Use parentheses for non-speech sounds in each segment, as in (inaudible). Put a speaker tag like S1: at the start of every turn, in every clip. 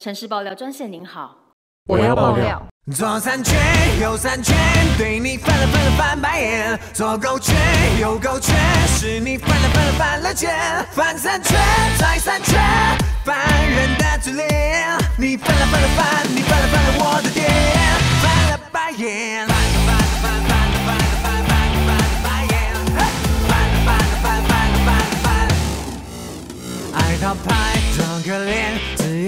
S1: 城市爆料专线您好，
S2: 我要爆料。
S3: 左三圈，右三圈，对你翻了翻了翻白眼；左勾圈，右勾圈，是你翻了翻了翻了肩。翻三圈，再三圈，烦人的嘴脸。你翻了翻了翻，你翻了翻了我的脸，翻了白眼。翻了翻翻翻了翻了翻翻了翻白眼。翻了翻了翻翻了翻了翻了。爱讨拍，装可怜，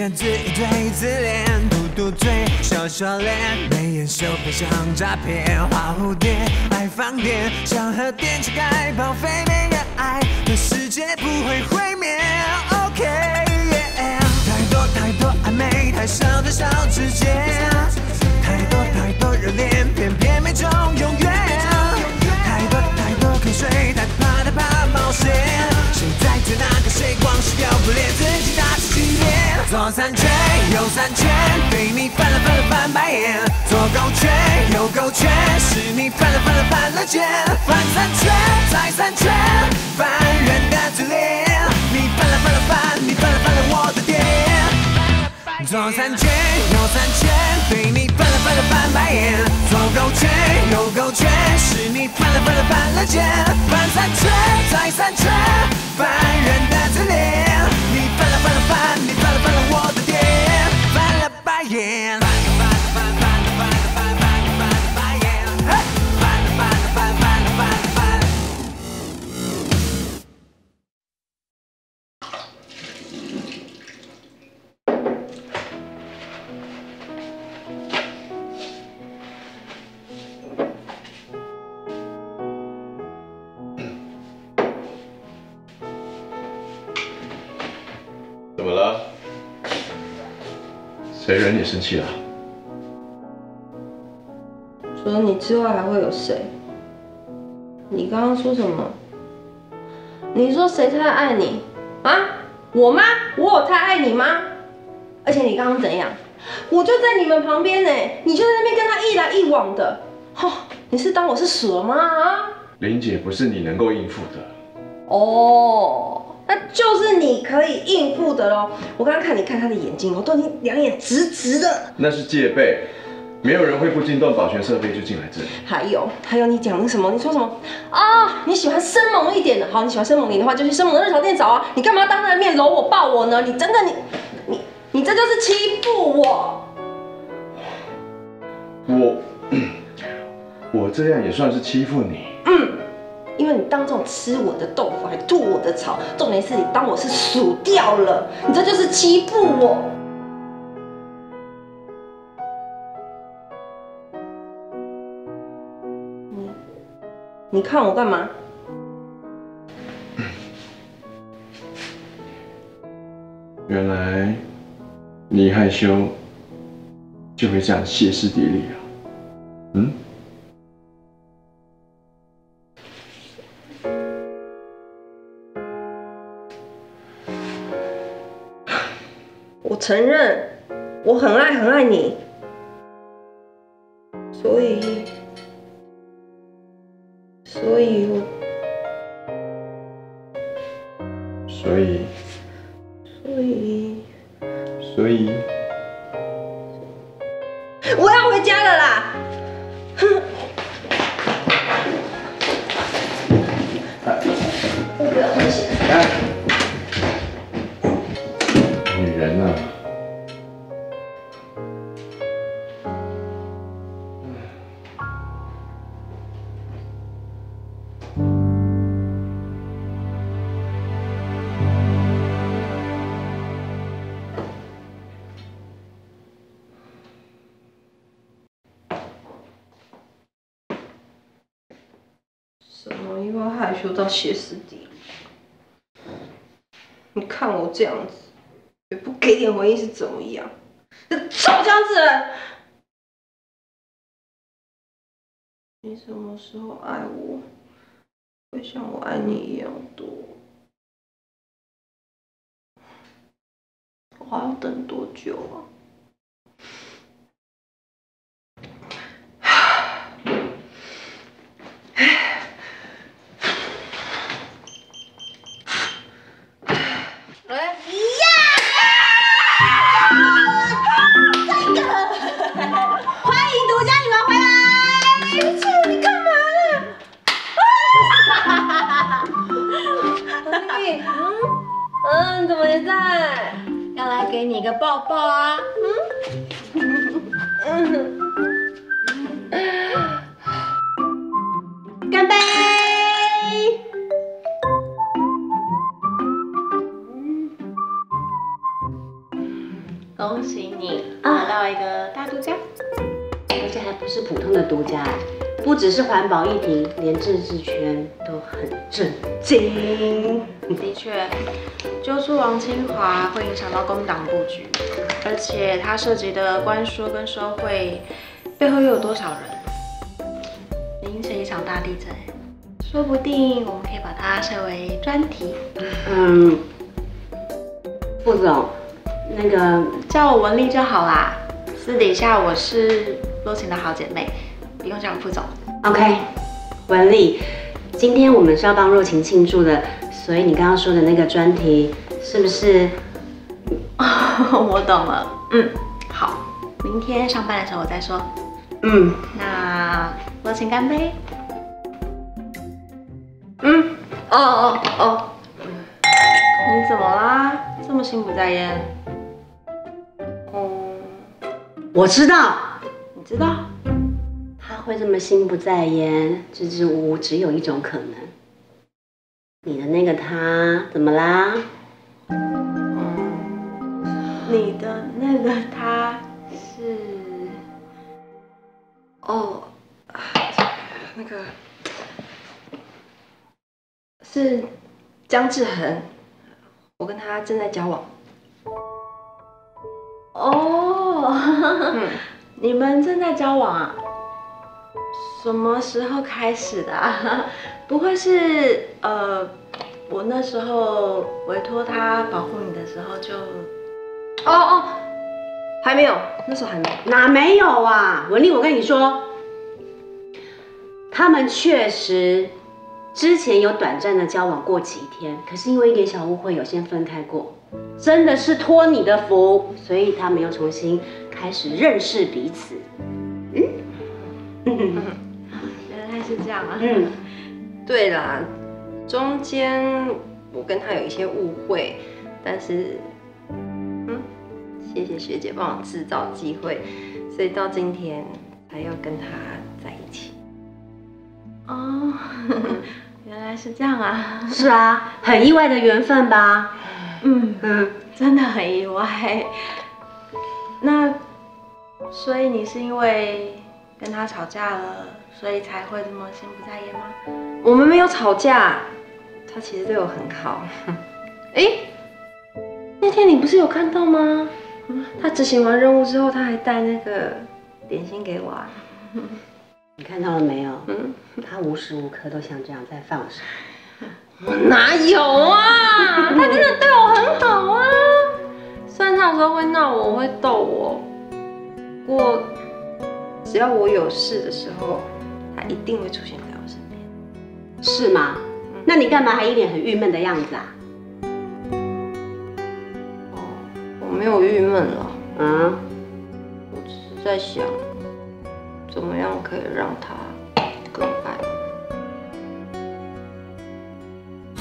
S3: 自言自语对自恋，嘟嘟嘴，笑笑脸，眉眼修配像诈骗，花蝴蝶，爱放电，想和电池盖报废，没人爱的世界不会毁灭。OK，太多太多暧昧，太少太少直接，太多太多热恋，偏偏没中永远。太多太多口水，太怕冒险。谁在最那个谁？光是要不练自己打自己脸。左三圈，右三圈，对你翻了翻了翻白眼。左勾圈，右勾圈，是你翻了翻了翻了肩。翻三圈，再三圈，烦人的嘴脸。你翻了翻了翻，你翻了翻了我的左三圈，右三圈，对你翻了翻了翻白眼。左勾圈，右勾圈，是你翻了翻了翻了肩。翻三圈，再三圈，烦人的
S2: 字。谁惹你生气了？
S4: 除了你之外还会有谁？你刚刚说什么？你说谁太爱你啊？我吗？我有太爱你吗？而且你刚刚怎样？我就在你们旁边呢，你就在那边跟他一来一往的，吼、你是当我是蛇吗？啊？
S2: 林姐不是你能够应付的。
S4: 哦，那就是你可以应付的喽。我刚刚看你看他的眼睛哦，都已经两眼直直的。
S2: 那是戒备，没有人会不惊动保全设备就进来这里。
S4: 还有还有，你讲什么？你说什么啊？你喜欢生猛一点的，好，你喜欢生猛一点的话，就去生猛的热炒店找啊。你干嘛当着面搂我抱我呢？你真的你你你这就是欺负我。
S2: 我，(clears throat) 我这样也算是欺负你。
S4: 嗯，因为你当众吃我的豆腐，还吐我的草，重点是你当我是薯掉了，你这就是欺负我。你你看我干嘛？
S2: 原来你害羞就会这样歇斯底里啊？嗯？
S4: 承认，我很爱很爱你，所以，所以什么又要害羞到歇斯底里？你看我这样子，也不给点回应是怎么样？这臭僵子！你什么时候爱我，会像我爱你一样多？我还要等多久啊？
S1: 影响到工党布局，而且它涉及的官说跟收贿背后又有多少人，引起一场大地震，说不定我们可以把它设为专题。
S5: 嗯，副总，那个
S1: 叫我文丽就好啦，私底下我是若晴的好姐妹，不用叫我副总。
S5: OK，文丽，今天我们是要帮若晴庆祝的，所以你刚刚说的那个专题是不是？(laughs)
S1: 我懂了，嗯，好，明天上班的时候我再说。
S5: 嗯
S1: 那若晴干杯。
S5: 嗯，
S4: 哦哦哦，
S1: 你怎么啦？这么心不在焉？
S4: 嗯，
S5: 我知道
S1: 你知道？
S5: 他会这么心不在焉，支支吾吾，只有一种可能。你的那个他怎么啦？
S1: 你的那个他是
S4: 哦，那个是江志恒，我跟他正在交往。
S1: 哦，
S4: 嗯，
S1: 你们正在交往啊？什么时候开始的、啊？不会是呃，我那时候委托他保护你的时候就……
S4: 哦哦，还没有，那时候还没有。
S5: 哪没有啊，文丽，我跟你说，他们确实之前有短暂的交往过几天，可是因为一点小误会，有先分开过。真的是托你的福，所以他们又重新开始认识彼此。嗯，
S1: 原来是这样啊！
S5: 嗯，
S4: 对啦，中间我跟他有一些误会，但是，嗯，谢谢学姐帮我制造机会，所以到今天才要跟他在一起。
S1: 哦，(laughs) 原来是这样啊！
S5: 是啊，很意外的缘分吧？
S1: 嗯，
S5: 嗯，
S1: 真的很意外。那，所以你是因为跟他吵架了，所以才会这么心不在焉吗？
S4: 我们没有吵架，他其实对我很好。哎、那天你不是有看到吗？他执行完任务之后，他还带那个点心给我啊。
S5: 你看到了没有？
S4: 嗯，
S5: 他无时无刻都像这样在放闪。
S4: 哪有啊？他真的对我很好啊。虽然他有时候会闹我，会逗我，不过只要我有事的时候，他一定会出现在我身边。
S5: 是吗？那你干嘛还一脸很郁闷的样子啊？
S4: 我没有郁闷了，
S5: 嗯，
S4: 我只是在想，怎么样可以让他更爱我。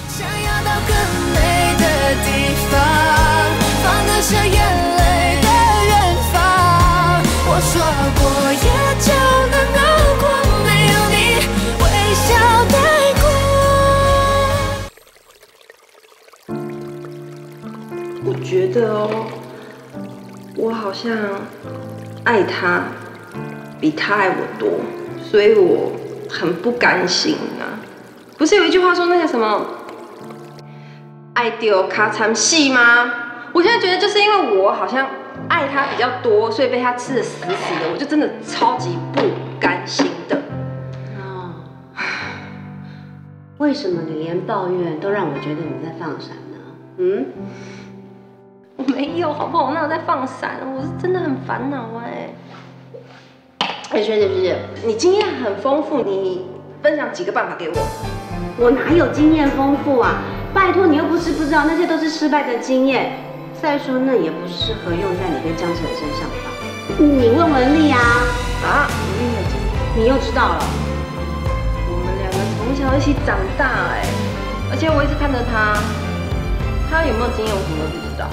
S3: 想要到更美的地方，放得下眼泪的远方。我说过也就能熬过，没有你微笑带过。
S4: 我觉得哦，像爱他比他爱我多，所以我很不甘心啊。不是有一句话说那个什么“爱丢卡惨戏”吗？我现在觉得就是因为我好像爱他比较多，所以被他吃的死死的，我就真的超级不甘心的。
S5: 为什么你连抱怨都让我觉得你在放闪呢？嗯，
S4: 我没有，好不好？我那有在放闪？我是真的很烦恼哎。哎，学姐学姐，你经验很丰富，你分享几个办法给我。
S5: 我哪有经验丰富啊？拜托，你又不是不知道，那些都是失败的经验。再说，那也不适合用在你跟江晨身上吧？你问文丽啊，
S4: 啊，文丽有经验，
S5: 你又知道了。
S4: 我们两个从小一起长大哎，而且我一直看着他，他有没有经验我什么都不知道。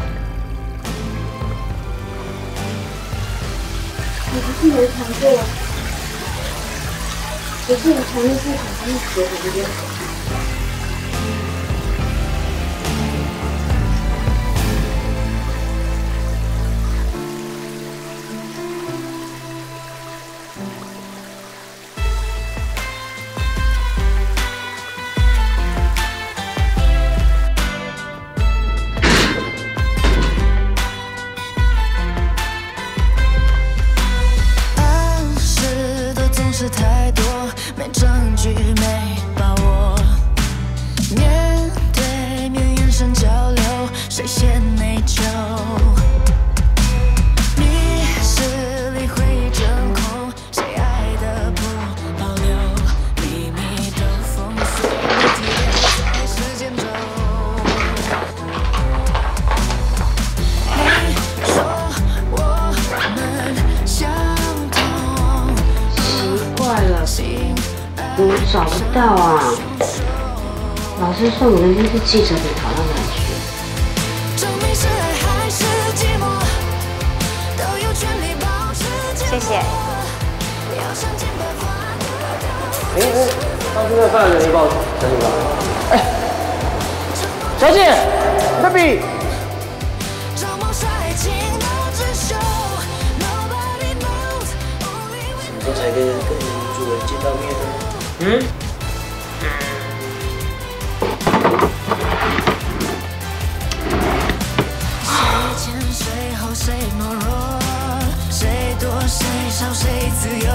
S5: 你不是没尝过，只是你谈的是好像是结婚的
S6: 记者里跑到哪去？
S7: 证明是爱还是寂寞，都有权利保持缄默。
S8: 谢谢。
S7: 要想尽办法
S9: 哎哎，上次那犯人没报警，想你吧？哎，小姐，你的笔。
S7: 招谋是爱情的真秀，Nobody knows only we
S9: 我才跟跟你主人见到面呢。嗯。
S7: 谁懦弱，谁多谁少谁自由，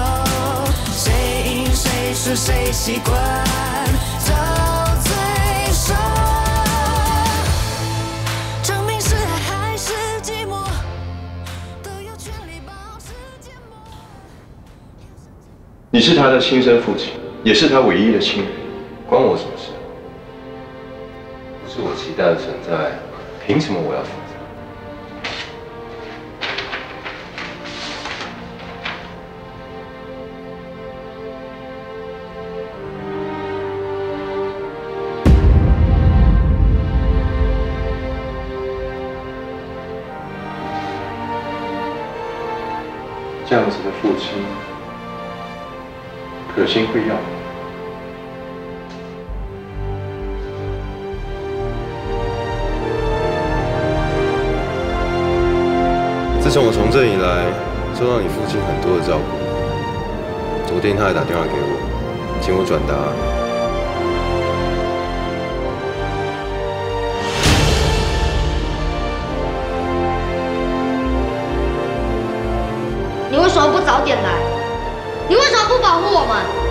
S7: 谁赢谁输谁习惯到最熟。证明是爱还是寂寞，都有权利保持缄默。
S2: 你是他的亲生父亲，也是他唯一的亲人，关我什么心会要？
S10: 自从我从政以来，受到你父亲很多的照顾。昨天他还打电话给我，请我转达。
S8: 你为什么不早点来？你为什么不保护我们？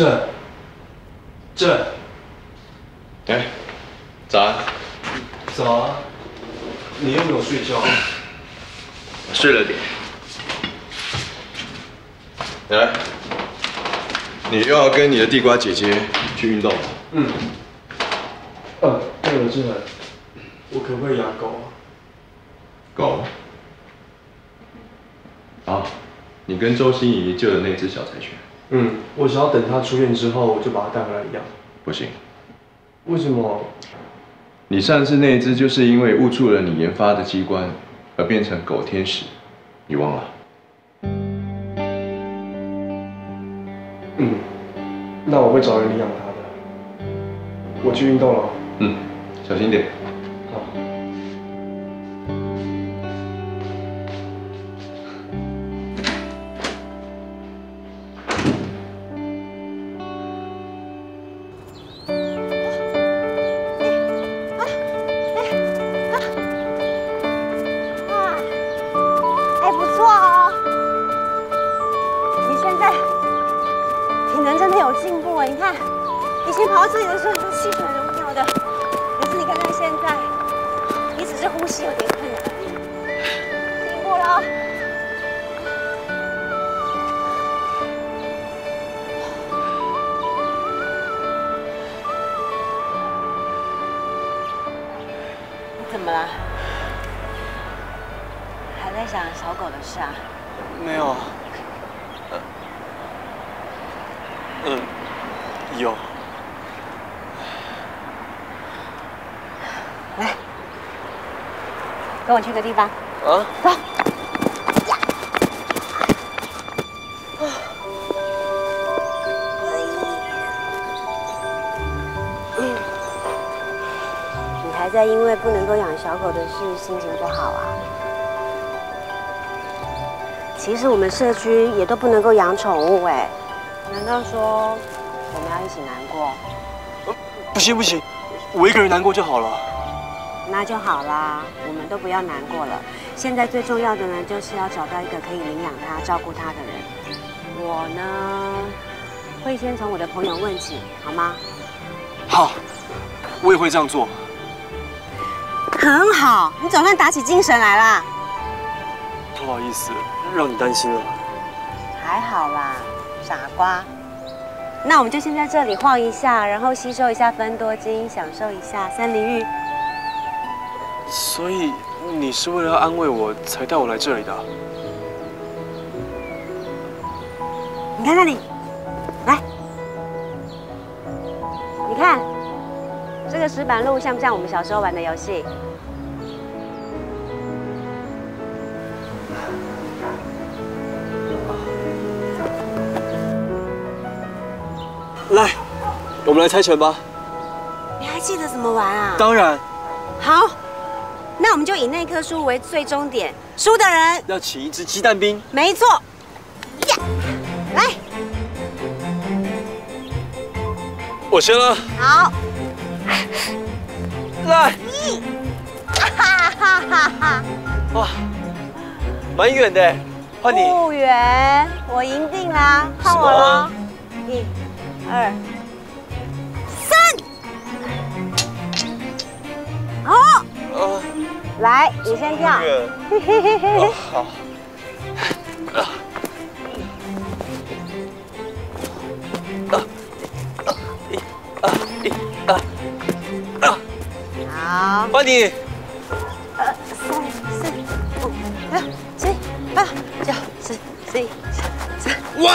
S2: 这，这，哎，早安。
S9: 早啊，你又没有睡觉？
S2: 睡了点。来，你又要跟你的地瓜姐姐去运动了？
S9: 嗯。呃，对了，志恒，我可不可以养狗啊？
S2: 狗。啊，你跟周心怡救的那只小柴犬？
S9: 嗯，我想要等它出院之后，我就把它带回来养。
S2: 不行，
S9: 为什么？
S2: 你上次那只就是因为误触了你研发的机关，而变成狗天使，你忘了？
S9: 嗯，那我会找人领养它的。我去运动了。
S2: 嗯，小心点。
S5: 个地方。
S11: 啊？
S5: 走。你还在因为不能够养小狗的事心情不好啊？其实我们社区也都不能够养宠物哎，难道说我们要一起难过？
S11: 不行不行，我一个人难过就好了。
S5: 那就好啦，我们都不要难过了。现在最重要的呢，就是要找到一个可以领养他、照顾他的人。我呢，会先从我的朋友问起，好吗？
S11: 好，我也会这样做。
S5: 很好，你总算打起精神来啦。
S11: 不好意思，让你担心了。
S5: 还好啦，傻瓜。那我们就先在这里晃一下，然后吸收一下芬多精，享受一下森林浴。
S11: 所以你是为了安慰我才带我来这里的？
S5: 你看那里，来，你看这个石板路像不像我们小时候玩的游戏？
S11: 来，我们来猜拳吧。
S5: 你还记得怎么玩啊？
S11: 当然，
S5: 好，那我们就以那棵树为最终点，输的人
S11: 要请一只鸡蛋兵。
S5: 没错。呀，来，
S11: 我先了。
S5: 好，
S11: 来，
S5: 一，哈哈哈哈！
S11: 哇，蛮远的，换你。
S5: 不远，我赢定啦，换我喽！一、二、三，好，
S11: 呃，
S5: 来，你先跳。
S11: 远。哦，好。啊
S5: 好，
S11: 换你。
S5: 二、三、四、五、六、七、八、九、十、十一、十二、
S11: 哇！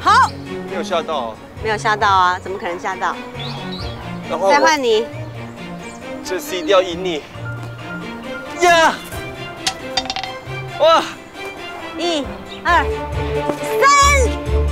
S5: 好，
S11: 没有吓到。
S5: 没有吓到啊？怎么可能吓到？
S11: 然后
S5: 再换你。
S11: 这次一定要赢你。呀！哇！
S5: 一、二、三。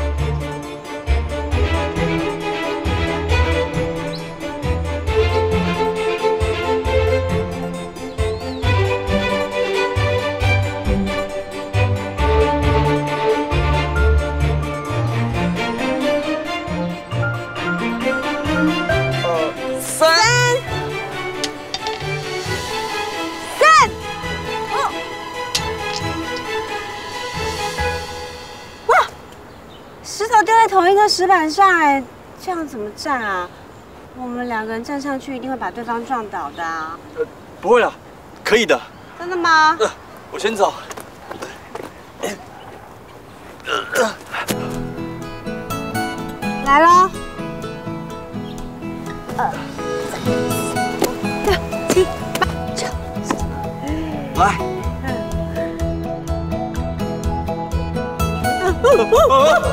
S5: 石头丢在同一个石板上，哎，这样怎么站啊？我们两个人站上去一定会把对方撞倒的啊！
S11: 不会了，可以的。
S5: 真的吗？
S11: 呃，我先走。
S5: 来喽！二、三、四、五、六、七、八、九、十。
S11: 来。
S5: 耶，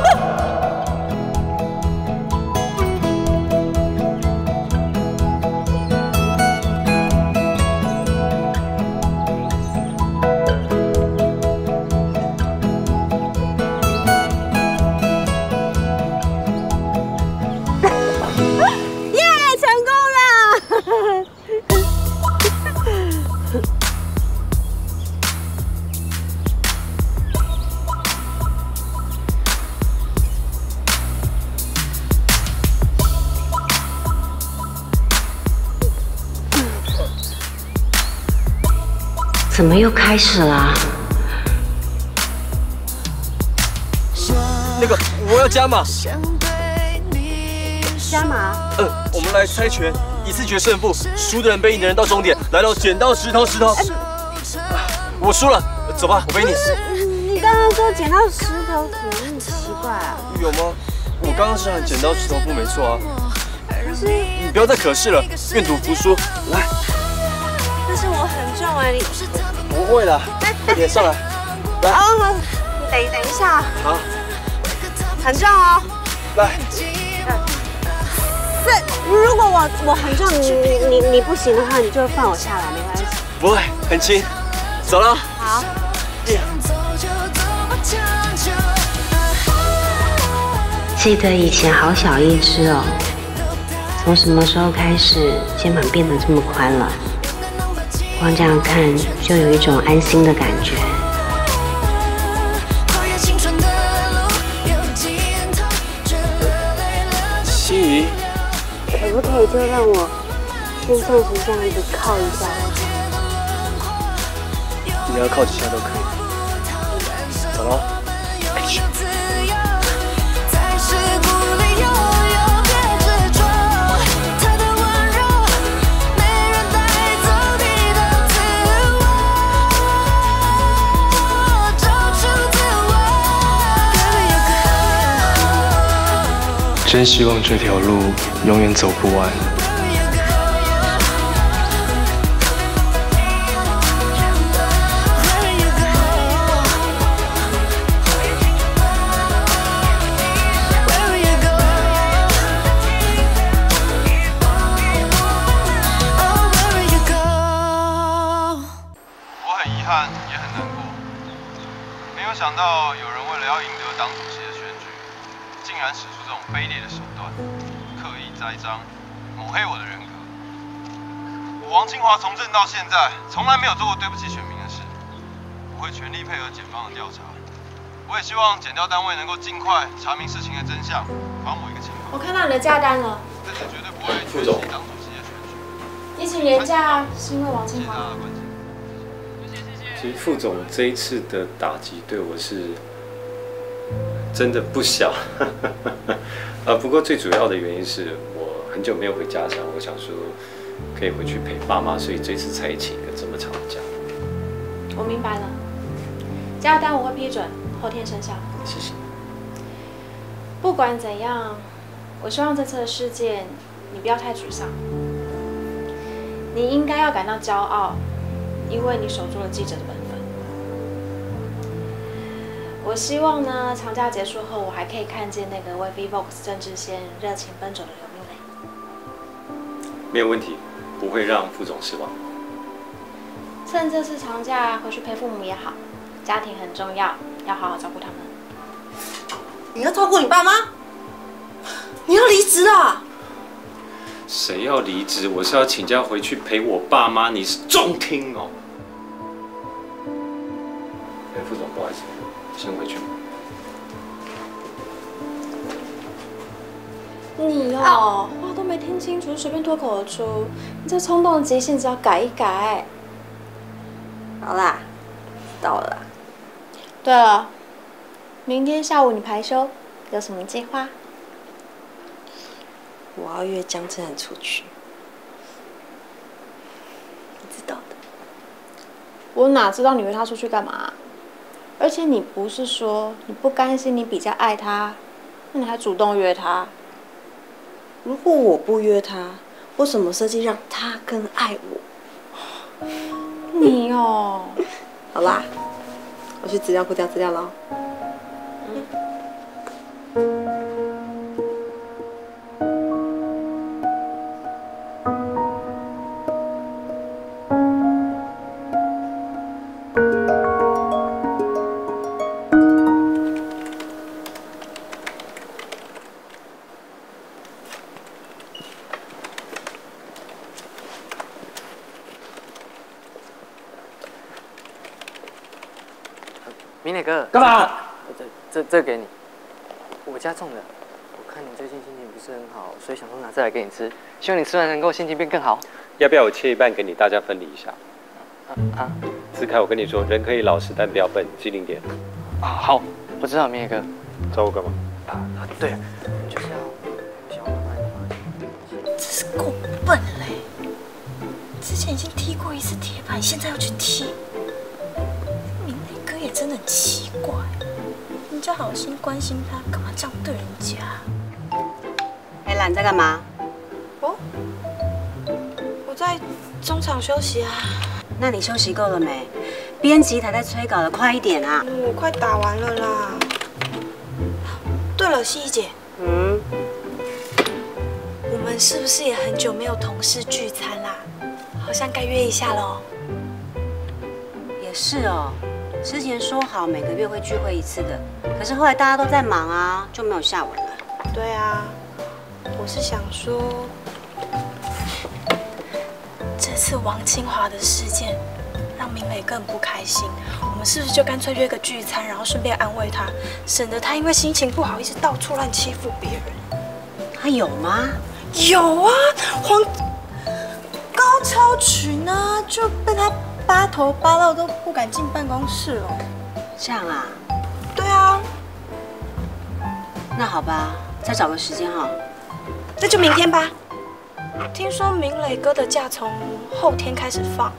S5: 怎么又开始了？
S11: 那个，我要加码。
S5: 加码？
S11: 嗯，我们来猜拳，一次决胜负，输的人背赢的人到终点，来到剪刀石头石头。我输了，走吧，我背你。
S5: 你刚刚说剪刀石头怎么那么奇怪啊？
S11: 有吗？我刚刚是喊剪刀石头布没错啊。
S5: 可是
S11: 你不要再可是了，愿赌服输。来，
S5: 但是我很重哎，你
S11: 不会的，快点上来。来，
S5: 哦，你等等一下，
S11: 好，
S5: 很重哦。
S11: 来，
S5: 是，如果我我很重，你你你你不行的话，你就放我下来，没关系。
S11: 不会，很轻。走了。
S5: 好。
S12: 记得以前好小一只哦，从什么时候开始肩膀变得这么宽了？光这样看就有一种安心的感觉。
S11: 心仪，
S5: 可不可以就让我先暂时这样子靠一下？
S11: 你要靠几下都可以。
S7: 真希望这条路永远走不完。
S13: 刻意栽赃、抹黑我的人格。我王清华从政到现在，从来没有做过对不起选民的事。我会全力配合检方的调查。我也希望检调单位能够尽快查明事情的真相，还我一个清白。
S1: 我看到你的假单了。
S13: 这次绝对不会
S11: 副总。
S13: 党主席的选举。
S1: 你请年假是因为王清华？
S14: 其实副总这一次的打击对我是真的不小，(laughs) 呃，不过最主要的原因是我很久没有回家乡，我想说可以回去陪爸妈，所以这次才请个这么长的假。
S1: 我明白了，加单我会批准，后天生效。
S14: 谢谢。
S1: 不管怎样，我希望这次的事件你不要太沮丧，你应该要感到骄傲。因为你守住了记者的本分，我希望呢，长假结束后，我还可以看见那个为 V-Box 政治线热情奔走的。
S14: 没有问题，不会让副总失望。
S1: 趁这次长假回去陪父母也好，家庭很重要，要好好照顾他们。
S4: 你要照顾你爸妈？你要离职啊？
S14: 谁要离职？我是要请假回去陪我爸妈。你是中听哦。哎，副总，不好意思，先回去。
S1: 你哦，话都没听清楚，随便脱口而出。你这冲动的急性子要改一改。
S4: 好啦，到了。
S1: 对了，明天下午你排休，有什么计划？
S4: 我要约江正出去，你知道的。
S1: 我哪知道你约他出去干嘛？而且你不是说你不甘心你比较爱他，那你还主动约他？
S4: 如果我不约他，我怎么设计让他更爱我？
S1: 你哦，(laughs)
S4: 好啦，我去资料库调资料喽。
S15: 明磊哥，
S11: 干嘛？
S15: 这这这给你，我家种的。我看你最近心情不是很好，所以想说拿这来给你吃，希望你吃完能够心情变更好。
S14: 要不要我切一半给你，大家分离一下？
S15: 啊啊！
S14: 志凯，我跟你说，人可以老实，但不要笨，机灵点。
S15: 啊，好，我知道，明磊哥。
S14: 找我干嘛？
S15: 啊啊，对，就是要想要
S4: 真是够笨嘞！
S16: 之前已经踢过一次铁板现在要去贴？奇怪，人家好心关心他，干嘛这样对人家？
S17: 哎，兰你在干嘛？
S16: 哦，我在中场休息啊。
S17: 那你休息够了没？编辑台在催稿了，快一点啊！
S16: 我快打完了啦。对了，西怡姐，
S17: 嗯，
S16: 我们是不是也很久没有同事聚餐啦？好像该约一下喽。
S17: 也是哦。之前说好每个月会聚会一次的，可是后来大家都在忙啊，就没有下文了。
S16: 对啊，我是想说，这次王清华的事件让明磊更不开心，我们是不是就干脆约个聚餐，然后顺便安慰他，省得他因为心情不好一直到处乱欺负别人？
S17: 他有吗？
S16: 有啊，黄高超群呢就被他扒头八到都不敢进办公室了。
S17: 这样啊？
S16: 对啊，
S17: 那好吧，再找个时间哈。
S16: 那就明天吧。听说明磊哥的假从后天开始放，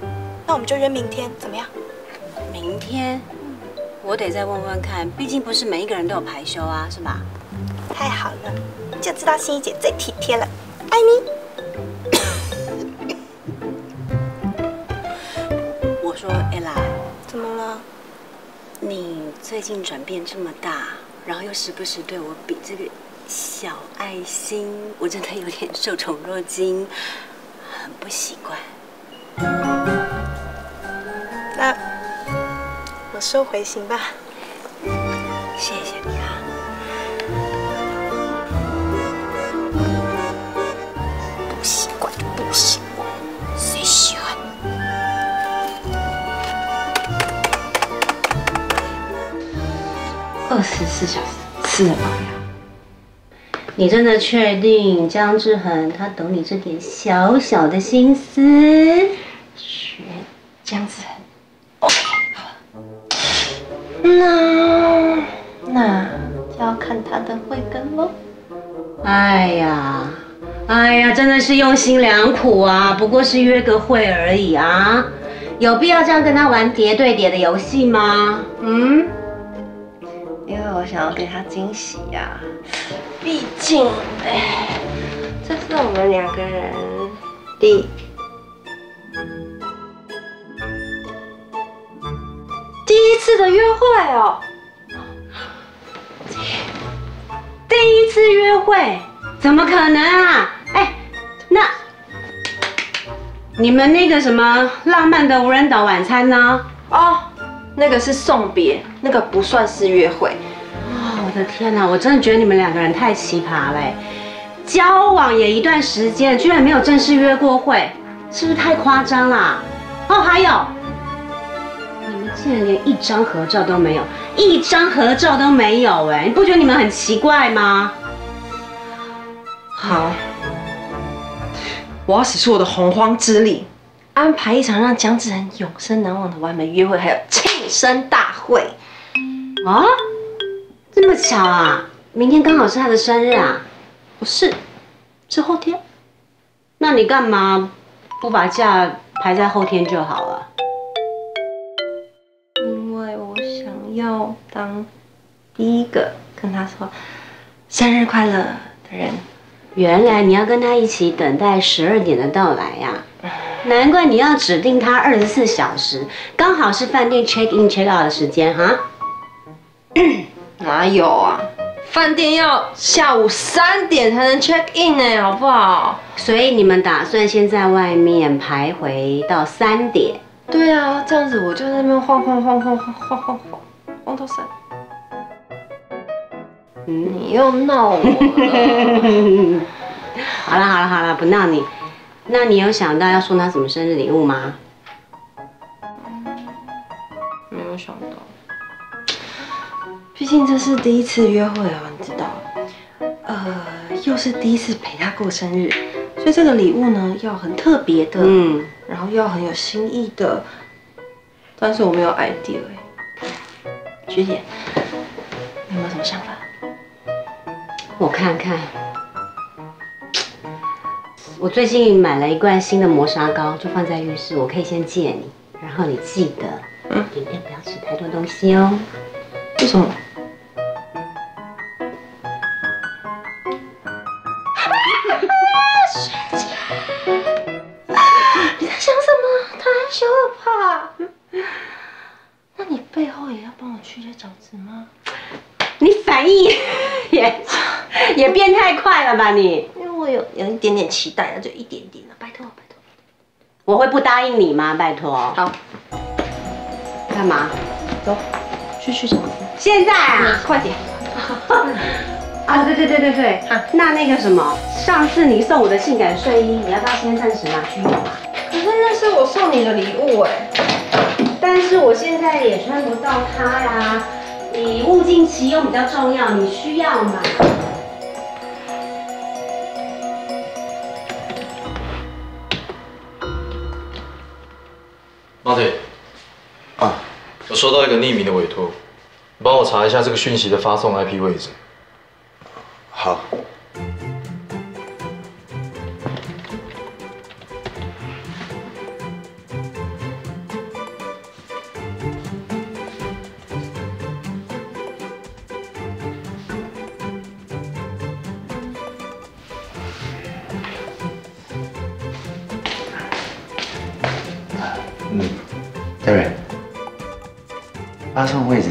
S16: 那我们就约明天，怎么样？
S17: 明天，我得再问问看，毕竟不是每一个人都有排休啊，是吧？
S16: 太好了，就知道心怡姐最体贴了，爱你。
S17: 说，ella，
S16: 怎么了？
S17: 你最近转变这么大，然后又时不时对我比这个小爱心，我真的有点受宠若惊，很不习惯。
S16: 那我收回行吧。
S17: 谢谢
S5: 二十四小时吃得饱呀？你真的确定江志恒他懂你这点小小的心思？
S4: 学江志恒，OK，好。那那就要看他的慧根喽。
S5: 哎呀，哎呀，真的是用心良苦啊！不过是约个会而已啊，有必要这样跟他玩叠对叠的游戏吗？嗯？
S4: 因为我想要给他惊喜呀、毕竟，哎，这是我们两个人第第一次的约会哦。
S5: 第一次约会，怎么可能啊？哎，那你们那个什么浪漫的无人岛晚餐呢？
S4: 哦，那个是送别，那个不算是约会。
S5: 哦，我的天哪，我真的觉得你们两个人太奇葩嘞！交往也一段时间，居然没有正式约过会，是不是太夸张啦？哦，还有，你们竟然连一张合照都没有，一张合照都没有，哎，你不觉得你们很奇怪吗？
S4: 好，我要使出我的洪荒之力，安排一场让江志恒永生难忘的完美约会，还有庆生大会。
S5: 啊，这么巧啊！明天刚好是他的生日啊！
S4: 不是，是后天。
S5: 那你干嘛不把假排在后天就好了？
S4: 因为我想要当第一个跟他说生日快乐的人。
S5: 原来你要跟他一起等待十二点的到来呀、(laughs) 难怪你要指定他二十四小时，刚好是饭店 check in check out 的时间哈。(coughs)
S4: 哪有啊？饭店要下午三点才能 check in 呢，好不好？
S5: 所以你们打算先在外面徘徊到三点？
S4: 对啊，这样子我就在那边晃晃晃晃晃晃晃晃晃到三。你又闹我了。(laughs)
S5: 好了好了好了，不闹你。那你有想到要送他什么生日礼物吗？
S4: 没有想到，毕竟这是第一次约会啊，你知道，呃，又是第一次陪他过生日，所以这个礼物呢要很特别的，
S5: 嗯，
S4: 然后要很有新意的，但是我没有 idea 哎，学姐，你有没有什么想法？
S5: 我看看，我最近买了一罐新的磨砂膏，就放在浴室，我可以先借你，然后你记得，嗯，今天不要吃太多东西哦。
S4: 为什么？你在想什么？太害羞了吧？那你背后也要帮我去些角质吗？
S5: 你反应也也变太快了吧你？
S4: 有有一点点期待啊，就一点点了，拜托拜托。
S5: 我会不答应你吗？拜托。
S4: 好。
S5: 干嘛？
S4: 走，去去角质。
S5: 现在啊，
S4: 嗯快点。(laughs)
S5: 啊，对对对对对，那那个什么，上次你送我的性感睡衣，你要不要先暂时拿去用啊？
S4: 可是那是我送你的礼物哎。
S5: 但是我现在也穿不到它呀，你物尽其用比较重要，你需要嘛？
S18: 马腿，啊，我收到一个匿名的委托，你帮我查一下这个讯息的发送 IP 位置。
S19: 好。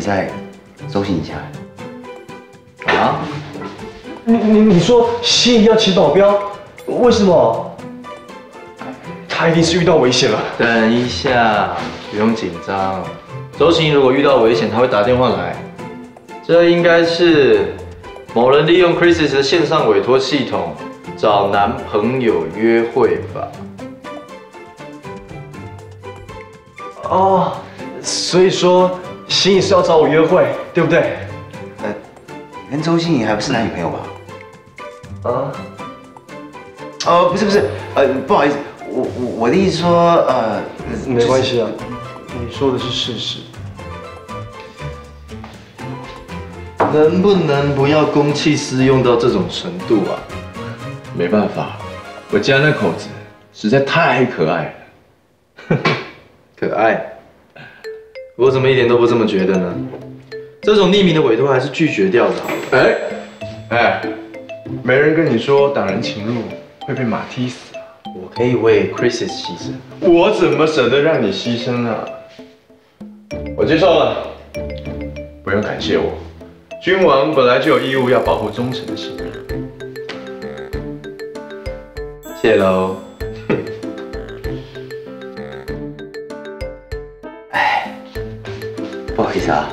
S19: 送位置在周信家。
S9: 啊？你你你说心仪要请保镖，为什么？他一定是遇到危险了。
S18: 等一下，不用紧张。周行如果遇到危险，他会打电话来。这应该是某人利用 Crisis 的线上委托系统找男朋友约会吧？
S9: 哦，所以说心仪是要找我约会，对不对？
S19: 呃，你跟周心怡还不是男女朋友吧？
S9: 啊？
S19: 哦，不是不是，呃，不好意思，我我我的意思说，呃，
S9: 没关系啊，你说的是事实。
S18: 能不能不要公器私用到这种程度啊？
S2: 没办法，我家那口子实在太可爱了。(laughs)
S18: 可爱？我怎么一点都不这么觉得呢？这种匿名的委托还是拒绝掉的好。
S2: 哎哎，没人跟你说挡人情路会被马踢死啊！
S18: 我可以为 Crisis 牺牲，
S2: 我怎么舍得让你牺牲啊？我接受了，不用感谢我。君王本来就有义务要保护忠诚的信任。
S18: 谢喽。
S19: 好意思啊，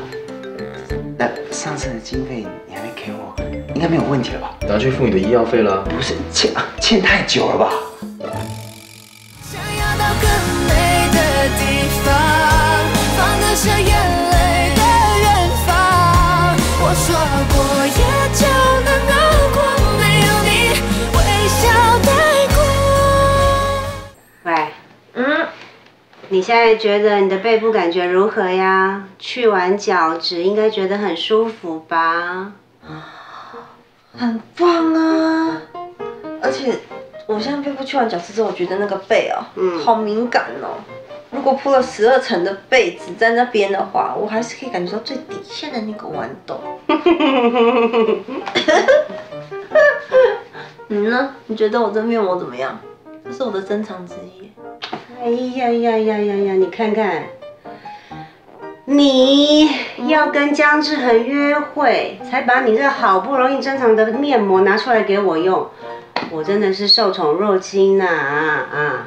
S19: 那上次的经费你还没给我，应该没有问题了吧？
S18: 拿去付你的医药费了。
S19: 不是欠欠太久了吧？
S5: 现在觉得你的背部感觉如何呀？去完角质应该觉得很舒服吧？
S4: 很棒啊！而且我现在背部去完角质之后，我觉得那个背哦，
S5: 嗯
S4: 好敏感哦。如果铺了十二层的被子在那边的话，我还是可以感觉到最底下的那个豌豆。你 (laughs) 呢？你觉得我这面膜怎么样？这是我的珍藏之一。
S5: 哎呀呀呀呀呀！你看看，你要跟江志恒约会，才把你这好不容易珍藏的面膜拿出来给我用，我真的是受宠若惊呐啊啊！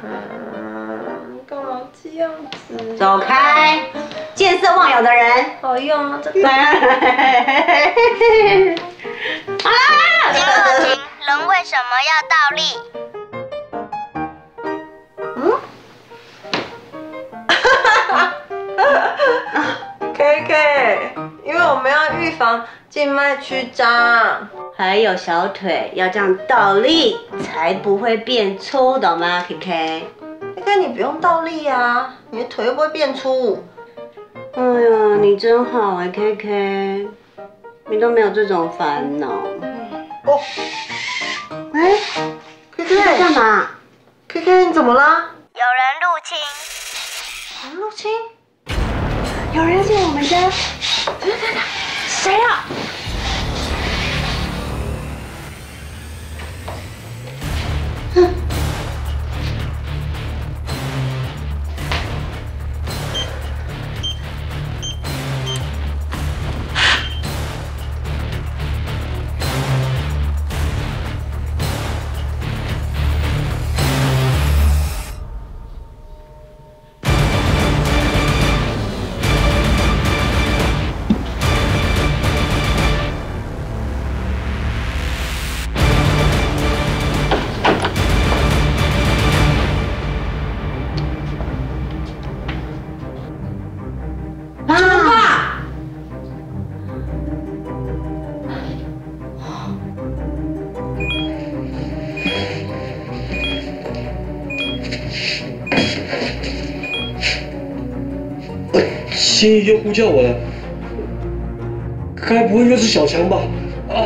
S4: 你干嘛这样子？
S5: 走开，见色忘友的人。
S4: 好用啊，这
S5: 个。
S20: 金若晴，人为什么要倒立？(laughs)
S4: K K，因为我们要预防静脉曲张。
S5: 还有小腿要这样倒立，才不会变粗，懂吗？K K。
S4: K K，你不用倒立啊，你的腿又不会变粗。
S5: 哎呀，你真好哎，K K，你都没有这种烦恼。
S4: 哦，
S5: 哎
S4: ，K
S5: 你在
S4: K，
S5: 干嘛？
S4: K K，你怎么了？
S20: 有人入侵，
S4: 入侵？
S5: 有人进我们家？
S4: 等等等，谁啊？
S9: 心怡又呼叫我了，该不会又是小强吧？啊！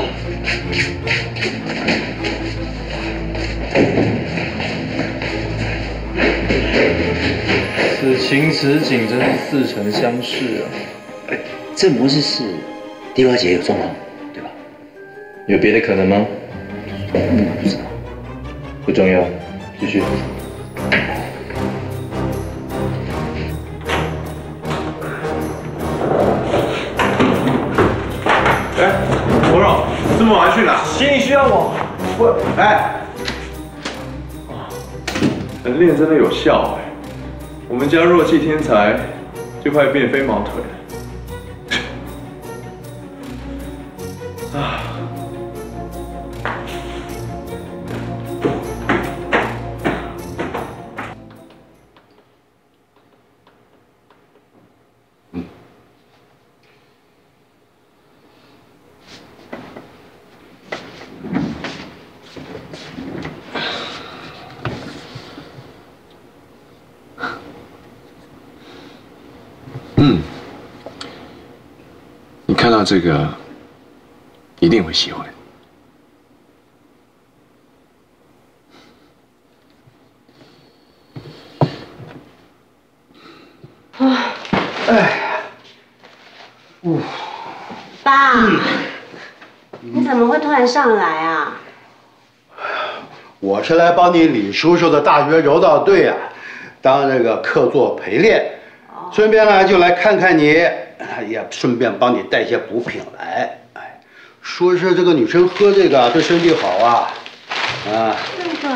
S18: 此情此景真是似曾相识啊！
S19: 这模式是迪华姐有装吗？
S18: 有别的可能吗？
S19: 嗯，不知道。
S18: 不重要，继续。
S9: 我。
S2: 我哎，人练真的有效哎！我们家弱气天才就快变飞毛腿了。到这个一定会喜欢。
S19: 哎，呜，
S5: 爸，你怎么会突然上来啊？
S21: 我是来帮你李叔叔的大学柔道队啊，当这个客座陪练，顺便呢就来看看你，也顺便帮你带一些补品来。哎，说是这个女生喝这个对身体好啊，啊，
S5: 这个，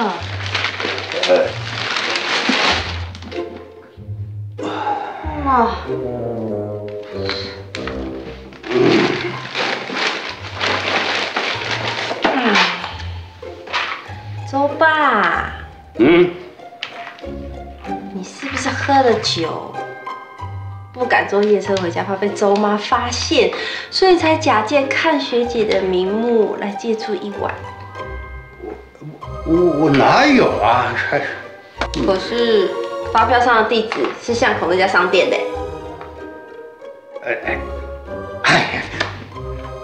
S21: 呃，
S5: 哇，
S4: 周爸，
S21: 嗯，
S4: 你是不是喝了酒，不敢坐夜车回家，怕被周妈发现，所以才假借看学姐的名目来借住一晚？
S21: 我我哪有啊？还
S4: 可是发票上的地址是巷口那家商店的。
S21: 哎哎，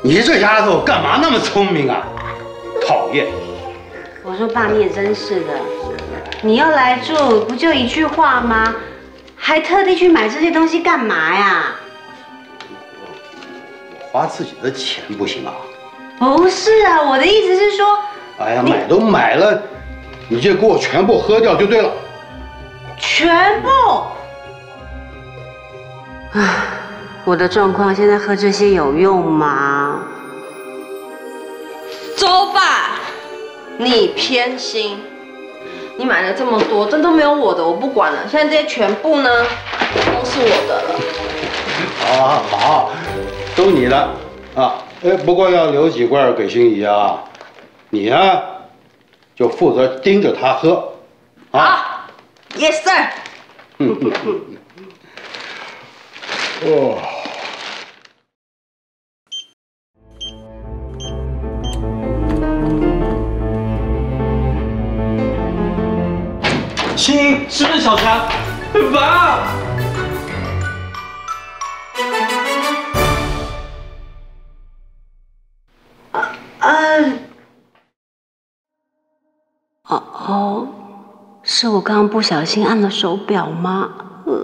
S21: 你这丫头干嘛那么聪明啊？讨厌！
S5: 我说爸，你也真是的，你要来住不就一句话吗？还特地去买这些东西干嘛呀？
S21: 我花自己的钱不行啊！
S5: 不是啊，我的意思是说，
S21: 哎呀，买都买了，你就给我全部喝掉就对了。
S5: 全部。唉，我的状况现在喝这些有用吗？
S4: 周爸，你偏心，你买了这么多，真都没有我的，我不管了。现在这些全部呢，都是我的了。
S21: 好好好，都你的啊！哎，不过要留几罐给心怡啊。你呀，就负责盯着她喝。
S4: 好，Yes sir。
S21: 嗯嗯嗯。(laughs) 哦。
S9: 是不是小强？爸。
S5: 呃，哦哦，
S22: 是我刚刚不小心按了手表吗？呃，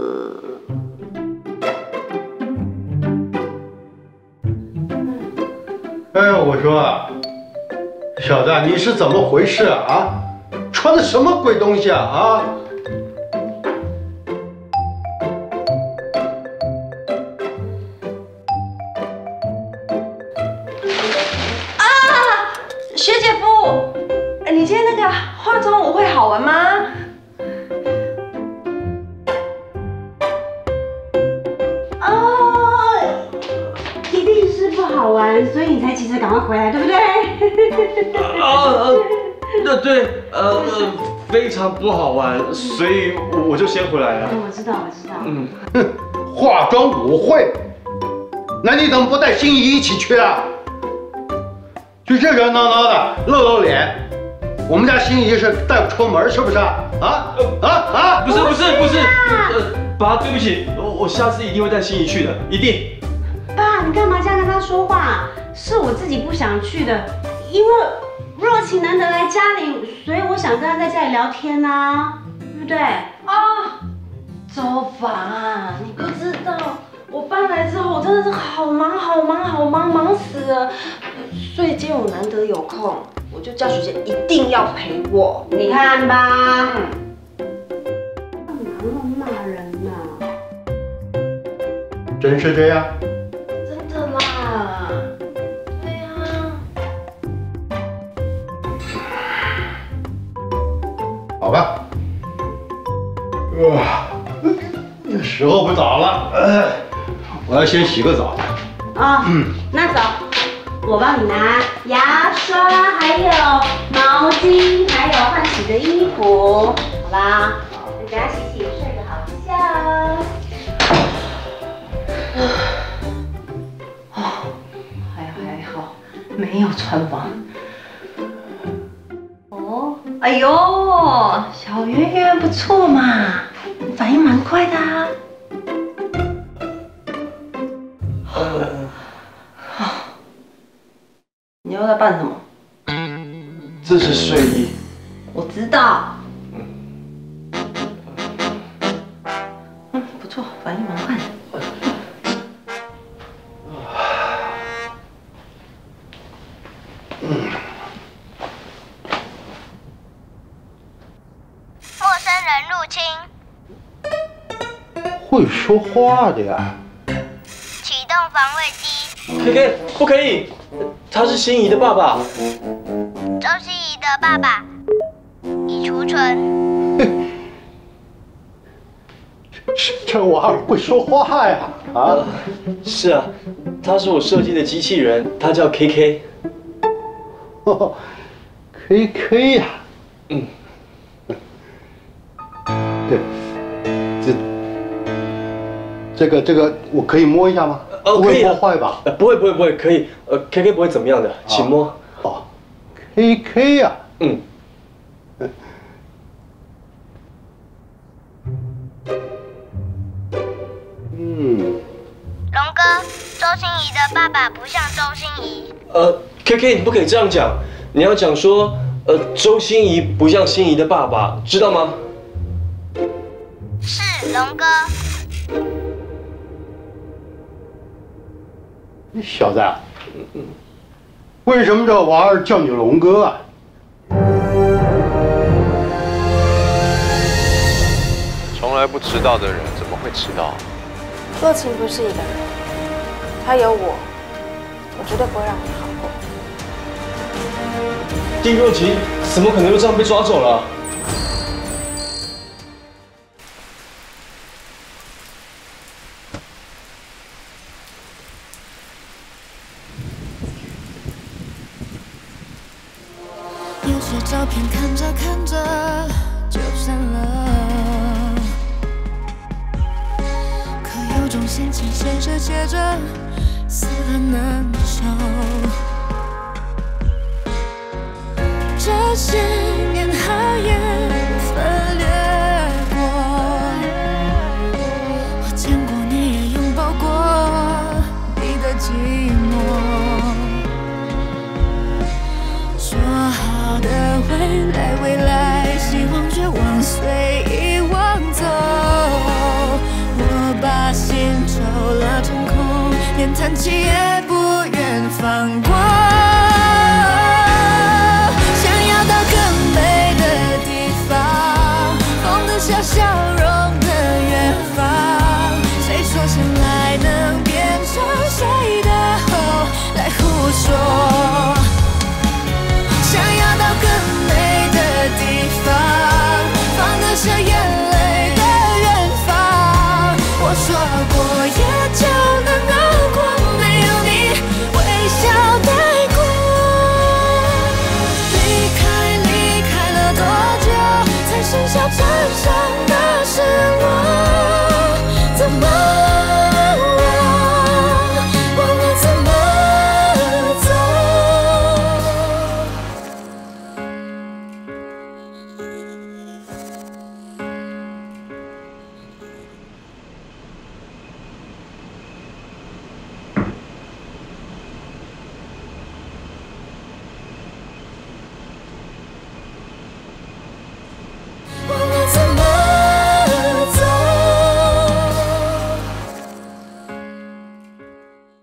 S21: 哎，我说啊，小子，你是怎么回事啊？啊，穿的什么鬼东西啊？啊！
S4: 啊，好玩，
S5: 所以你才急着赶快回来，对不对？
S9: 啊呃，那对，呃呃，非常不好玩，所以我我就先回来了。
S5: 我知道，我知道。
S9: 嗯，
S21: 化妆舞会，那你怎么不带心仪一起去啊？就热热闹闹的，露露脸，我们家心仪是带不出门，是不是啊？啊啊啊！
S9: 不是不是不是，呃，爸，对不起，我我下次一定会带心仪去的，一定。
S5: 爸，你干嘛这样跟他说话？是我自己不想去的，因为若晴难得来家里，所以我想跟他在家里聊天呐、对不对？
S4: 啊，周凡，你不知道，我搬来之后，我真的是好忙好忙好忙，忙死了。所以今天我难得有空，我就叫学姐一定要陪我。
S5: 你看吧，干嘛乱骂人呢、
S21: 真是这样？好吧。呃，时候不早了，呃，我要先洗个澡。
S5: 啊、
S21: 嗯，
S5: 那走，我帮你拿牙刷，还有毛巾，还有换洗的衣服，好吧？你等下洗洗，睡个好觉。
S4: 啊还还好，没有穿帮。哦，哎呦，小圆圆不错嘛，反应蛮快的啊。你又在扮什么？
S9: 这是睡衣。
S4: 我知道。嗯，不错，反应蛮快的。
S21: 说话的呀。
S20: 启动防卫机。
S9: K K，不可以，他是心仪的爸爸。
S20: 周心怡的爸爸已储存。
S21: 这这娃儿会说话呀？啊？
S9: 是啊，他是我设计的机器人，他叫 K K。
S21: K K 呀，
S9: 嗯，
S21: 对，这这个这个我可以摸一下吗？
S9: 哦，
S21: 不会
S9: 可以啊
S21: 破坏吧？
S9: 呃不会不会不会，可以。呃，K K 不会怎么样的，请摸。
S21: 哦，K K 呀，
S9: 嗯。
S21: 嗯，
S20: 龙哥，周心怡的爸爸不像周心怡。
S9: 呃，K K，你不可以这样讲，你要讲说，呃，周心怡不像心怡的爸爸，知道吗？
S20: 是龙哥，
S21: 你小子啊，为什么这娃儿叫你龙哥啊？
S10: 从来不迟到的人怎么会迟到？
S16: 若晴不是一个人，她有我，我绝对不会让你好过。
S9: 丁若琪怎么可能就这样被抓走了？
S7: 的未来未来希望绝望随意忘走。我把心抽了成空连叹气也不愿放过。